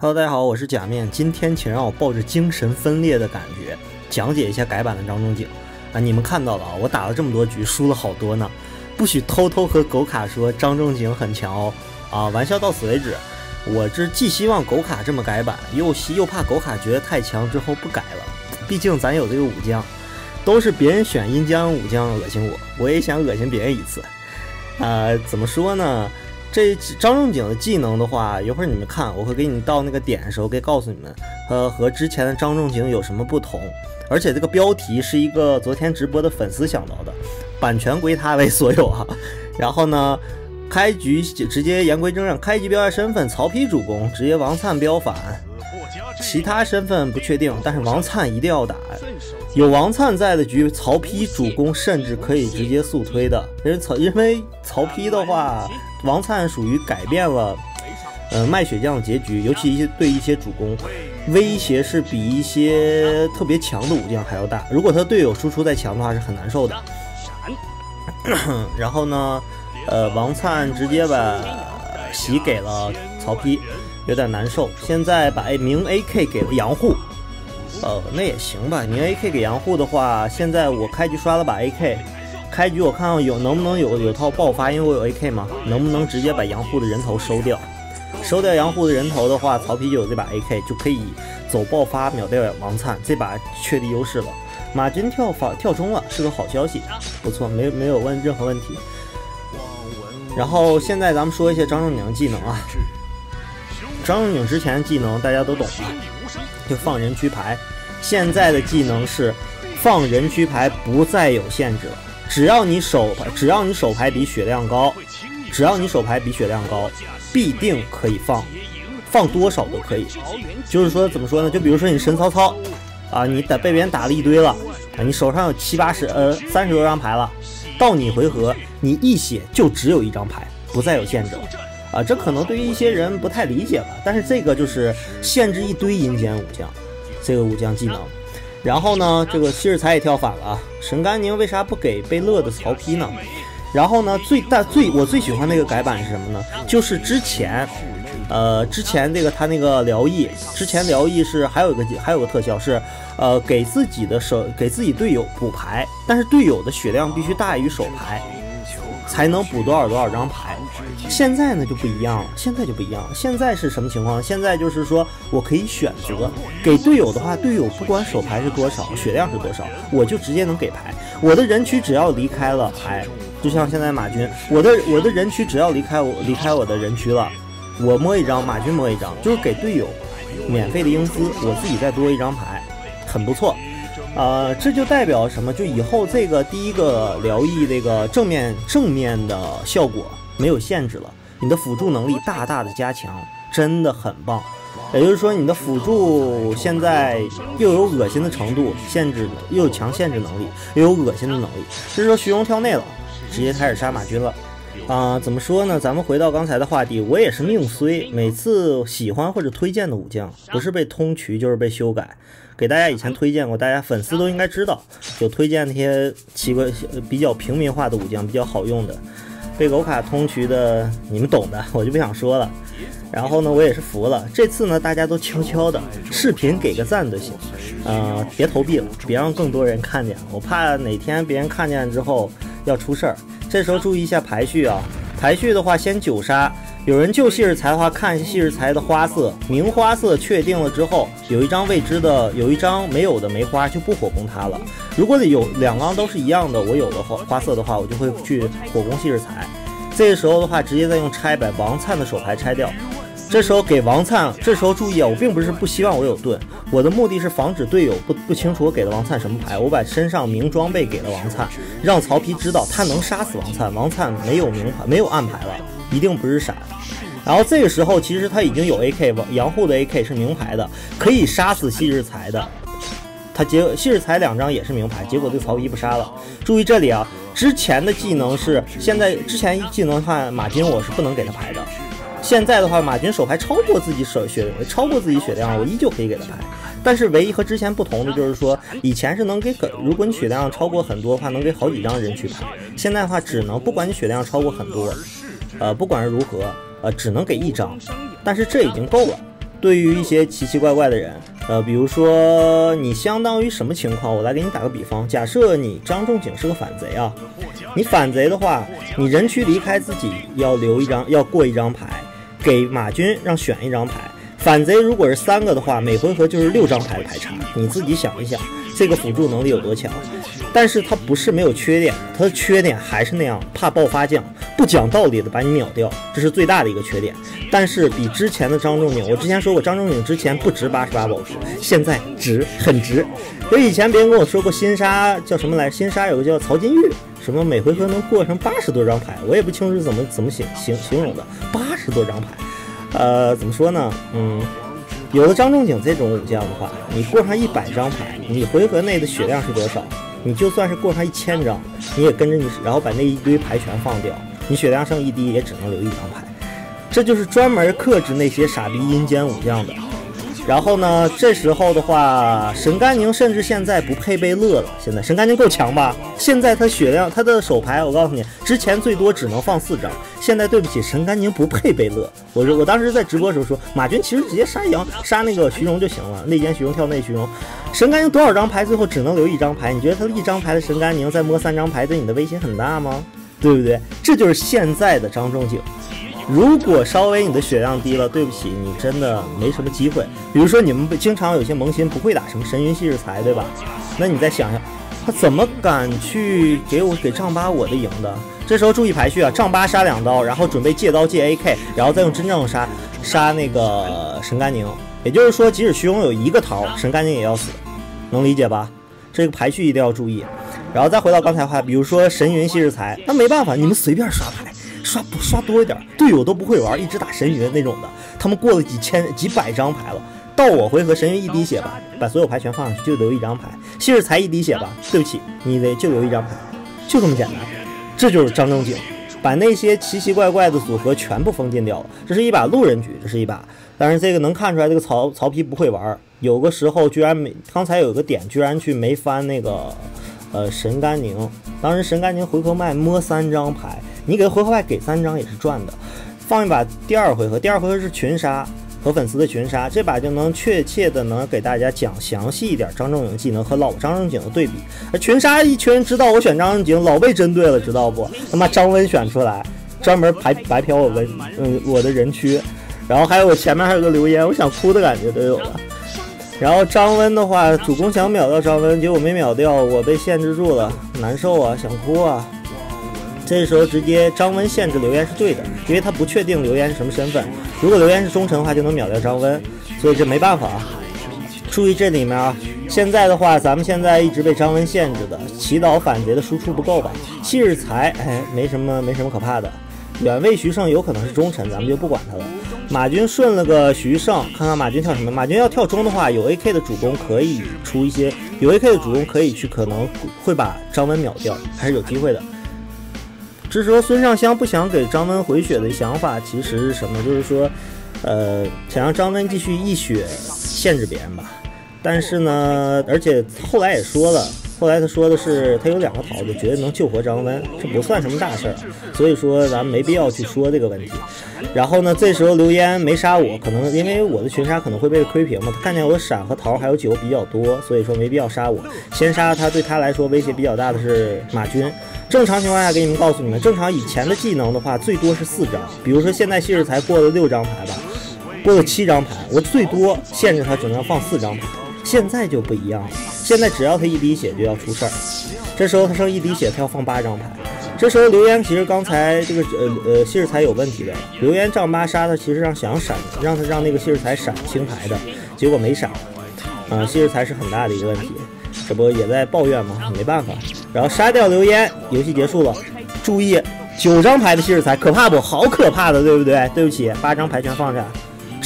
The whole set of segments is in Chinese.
Hello，大家好，我是假面。今天请让我抱着精神分裂的感觉讲解一下改版的张仲景啊！你们看到了啊，我打了这么多局，输了好多呢。不许偷偷和狗卡说张仲景很强哦！啊，玩笑到此为止。我这既希望狗卡这么改版，又希又怕狗卡觉得太强之后不改了。毕竟咱有这个武将，都是别人选阴将武将恶心我，我也想恶心别人一次。呃，怎么说呢？这张仲景的技能的话，一会儿你们看，我会给你到那个点的时候，给告诉你们，呃，和之前的张仲景有什么不同。而且这个标题是一个昨天直播的粉丝想到的，版权归他为所有啊。然后呢，开局直接言归正传，开局标下身份曹丕主公，直接王粲标反，其他身份不确定，但是王粲一定要打。有王粲在的局，曹丕主攻甚至可以直接速推的，因为曹因为曹丕的话。王粲属于改变了，呃，卖血将的结局，尤其一些对一些主攻威胁是比一些特别强的武将还要大。如果他队友输出再强的话，是很难受的。然后呢，呃，王粲直接把袭给了曹丕，有点难受。现在把名 AK 给了杨护，呃，那也行吧。你 AK 给杨护的话，现在我开局刷了把 AK。开局我看看有能不能有有套爆发，因为我有 AK 嘛，能不能直接把杨护的人头收掉？收掉杨护的人头的话，曹丕就有这把 AK，就可以走爆发秒掉王粲，这把确立优势了。马军跳法跳中了，是个好消息，不错，没没有问任何问题。然后现在咱们说一下张仲景的技能啊，张仲景之前技能大家都懂吧？就放人区牌，现在的技能是放人区牌不再有限制了。只要你手牌，只要你手牌比血量高，只要你手牌比血量高，必定可以放，放多少都可以。就是说怎么说呢？就比如说你神曹操啊，你打被别人打了一堆了啊，你手上有七八十呃三十多张牌了，到你回合你一血就只有一张牌，不再有限制了啊。这可能对于一些人不太理解吧，但是这个就是限制一堆阴间武将，这个武将技能。然后呢，这个昔日才也跳反了。神甘宁为啥不给被乐的曹丕呢？然后呢，最大最我最喜欢那个改版是什么呢？就是之前，呃，之前这个他那个疗愈，之前疗愈是还有一个还有个特效是，呃，给自己的手给自己队友补牌，但是队友的血量必须大于手牌。才能补多少多少张牌，现在呢就不一样了，现在就不一样了。现在是什么情况？现在就是说我可以选择给队友的话，队友不管手牌是多少，血量是多少，我就直接能给牌。我的人区只要离开了牌，就像现在马军，我的我的人区只要离开我离开我的人区了，我摸一张，马军摸一张，就是给队友免费的英姿，我自己再多一张牌，很不错。呃，这就代表什么？就以后这个第一个疗愈这个正面正面的效果没有限制了，你的辅助能力大大的加强，真的很棒。也就是说，你的辅助现在又有恶心的程度限制，又有强限制能力，又有恶心的能力。就是说，徐荣跳内了，直接开始杀马军了。啊，怎么说呢？咱们回到刚才的话题，我也是命衰，每次喜欢或者推荐的武将，不是被通渠就是被修改。给大家以前推荐过，大家粉丝都应该知道，就推荐那些奇怪、比较平民化的武将，比较好用的。被狗卡通渠的，你们懂的，我就不想说了。然后呢，我也是服了。这次呢，大家都悄悄的，视频给个赞就行，呃，别投币了，别让更多人看见，我怕哪天别人看见之后要出事儿。这时候注意一下排序啊，排序的话先九杀。有人救细日财的话，看细日财的花色，明花色确定了之后，有一张未知的，有一张没有的梅花就不火攻他了。如果有两张都是一样的，我有的花花色的话，我就会去火攻细日财。这个时候的话，直接再用拆把王灿的手牌拆掉。这时候给王粲，这时候注意啊，我并不是不希望我有盾，我的目的是防止队友不不清楚我给了王粲什么牌，我把身上明装备给了王粲，让曹丕知道他能杀死王粲，王粲没有明牌，没有暗牌了，一定不是闪。然后这个时候其实他已经有 AK，杨护的 AK 是明牌的，可以杀死昔日才的，他结昔日才两张也是名牌，结果对曹丕不杀了。注意这里啊，之前的技能是现在之前技能的话，马金我是不能给他牌的。现在的话，马军手牌超过自己手血，超过自己血量，我依旧可以给他牌。但是唯一和之前不同的就是说，以前是能给，如果你血量超过很多的话，能给好几张人去牌。现在的话，只能不管你血量超过很多，呃，不管是如何，呃，只能给一张。但是这已经够了，对于一些奇奇怪怪的人，呃，比如说你相当于什么情况？我来给你打个比方，假设你张仲景是个反贼啊，你反贼的话，你人区离开自己要留一张，要过一张牌，给马军让选一张牌。反贼如果是三个的话，每回合就是六张牌的牌差，你自己想一想，这个辅助能力有多强？但是它不是没有缺点，它的缺点还是那样，怕爆发将，不讲道理的把你秒掉，这是最大的一个缺点。但是比之前的张仲景，我之前说过，张仲景之前不值八十八宝石，现在值，很值。因为以前别人跟我说过，新沙叫什么来？新沙有个叫曹金玉，什么每回合能过成八十多张牌，我也不清楚怎么怎么形形形容的，八十多张牌。呃，怎么说呢？嗯，有了张仲景这种武将的话，你过上一百张牌，你回合内的血量是多少？你就算是过上一千张，你也跟着你，然后把那一堆牌全放掉，你血量剩一滴，也只能留一张牌。这就是专门克制那些傻逼阴间武将的。然后呢？这时候的话，神甘宁甚至现在不配备乐了。现在神甘宁够强吧？现在他血量，他的手牌，我告诉你，之前最多只能放四张。现在对不起，神甘宁不配备乐。我我当时在直播的时候说，马军其实直接杀杨杀那个徐荣就行了，内奸徐荣跳内徐荣。神甘宁多少张牌，最后只能留一张牌。你觉得他一张牌的神甘宁再摸三张牌，对你的威胁很大吗？对不对？这就是现在的张仲景。如果稍微你的血量低了，对不起，你真的没什么机会。比如说你们经常有些萌新不会打什么神云系日财，对吧？那你再想想，他怎么敢去给我给丈八我的赢的？这时候注意排序啊，丈八杀两刀，然后准备借刀借 AK，然后再用真正杀杀那个神甘宁。也就是说，即使徐荣有一个桃，神甘宁也要死，能理解吧？这个排序一定要注意。然后再回到刚才话，比如说神云系日财，那没办法，你们随便刷牌。刷刷多一点，队友都不会玩，一直打神云那种的。他们过了几千几百张牌了，到我回合神云一滴血吧，把所有牌全放上去，就留一张牌。昔日才一滴血吧，对不起，你以为就留一张牌，就这么简单。这就是张正经，把那些奇奇怪怪的组合全部封禁掉了。这是一把路人局，这是一把，但是这个能看出来，这个曹曹丕不会玩。有个时候居然没，刚才有个点居然去没翻那个呃神甘宁，当时神甘宁回合卖摸三张牌。你给回合牌给三张也是赚的，放一把第二回合，第二回合是群杀和粉丝的群杀，这把就能确切的能给大家讲详细一点张仲景技能和老张正景的对比。群杀一群人知道我选张正景，老被针对了，知道不？他妈张温选出来，专门白白嫖我们，嗯，我的人区，然后还有我前面还有个留言，我想哭的感觉都有了。然后张温的话，主攻想秒掉张温，结果没秒掉，我被限制住了，难受啊，想哭啊。这时候直接张温限制留言是对的，因为他不确定留言是什么身份。如果留言是忠臣的话，就能秒掉张温，所以这没办法啊。注意这里面啊，现在的话，咱们现在一直被张温限制的，祈祷反贼的输出不够吧？气日财，哎，没什么，没什么可怕的。远位徐胜有可能是忠臣，咱们就不管他了。马军顺了个徐胜，看看马军跳什么。马军要跳中的话，有 AK 的主攻可以出一些，有 AK 的主攻可以去，可能会把张温秒掉，还是有机会的。这时候孙尚香不想给张温回血的想法其实是什么？就是说，呃，想让张温继续一血限制别人吧。但是呢，而且后来也说了，后来他说的是他有两个桃子，觉得能救活张温，这不算什么大事儿。所以说咱们没必要去说这个问题。然后呢，这时候刘烟没杀我，可能因为我的群杀可能会被窥屏嘛。他看见我的闪和桃还有酒比较多，所以说没必要杀我。先杀他，对他来说威胁比较大的是马军。正常情况下，给你们告诉你们，正常以前的技能的话，最多是四张。比如说现在昔日才过了六张牌吧，过了七张牌，我最多限制他只能放四张牌。现在就不一样了，现在只要他一滴血就要出事儿。这时候他剩一滴血，他要放八张牌。这时候留言其实刚才这个呃呃谢世才有问题的，留言丈八杀他其实让想闪，让他让那个谢世才闪清牌的，结果没闪。啊，谢世才是很大的一个问题。这不也在抱怨吗？没办法，然后杀掉刘烟，游戏结束了。注意，九张牌的谢世才可怕不？好可怕的，对不对？对不起，八张牌全放下。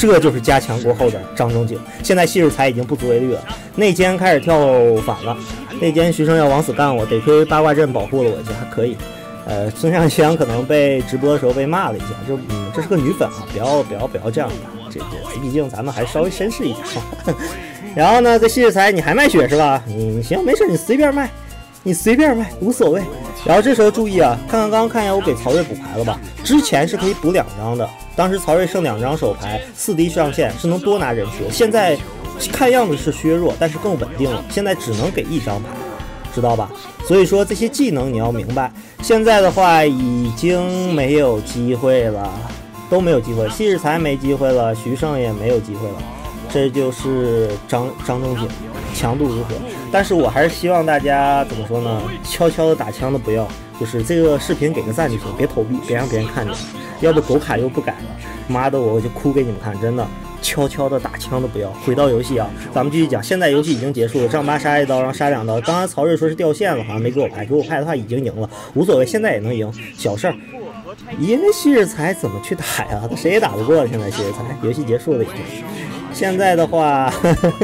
这就是加强过后的张仲景。现在谢世才已经不足为虑了。内奸开始跳反了，内奸徐生要往死干我，得亏八卦阵保护了我一下，还可以。呃，孙尚香可能被直播的时候被骂了一下，就嗯，这是个女粉啊，不要不要不要这样的，这这毕竟咱们还稍微绅士一点。然后呢，这谢世才你还卖血是吧？嗯行，没事，你随便卖，你随便卖，无所谓。然后这时候注意啊，看看刚刚看一下我给曹睿补牌了吧？之前是可以补两张的，当时曹睿剩两张手牌，四滴上线是能多拿人血，现在看样子是削弱，但是更稳定了，现在只能给一张牌，知道吧？所以说这些技能你要明白。现在的话已经没有机会了，都没有机会，谢世才没机会了，徐胜也没有机会了，这就是张张正经强度如何？但是我还是希望大家怎么说呢？悄悄的打枪的不要，就是这个视频给个赞就行，别投币，别让别人看见，要不狗卡又不改了，妈的我就哭给你们看，真的。悄悄的打枪的不要，回到游戏啊，咱们继续讲。现在游戏已经结束了，丈八杀一刀，然后杀两刀。刚才曹睿说是掉线了，好像没给我拍，给我拍的话已经赢了，无所谓，现在也能赢，小事儿。因为希日才怎么去打呀？他谁也打不过。现在希日才游戏结束了已经。现在的话，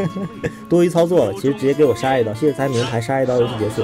多余操作了，其实直接给我杀一刀，谢谢猜名牌杀一刀，游戏结束。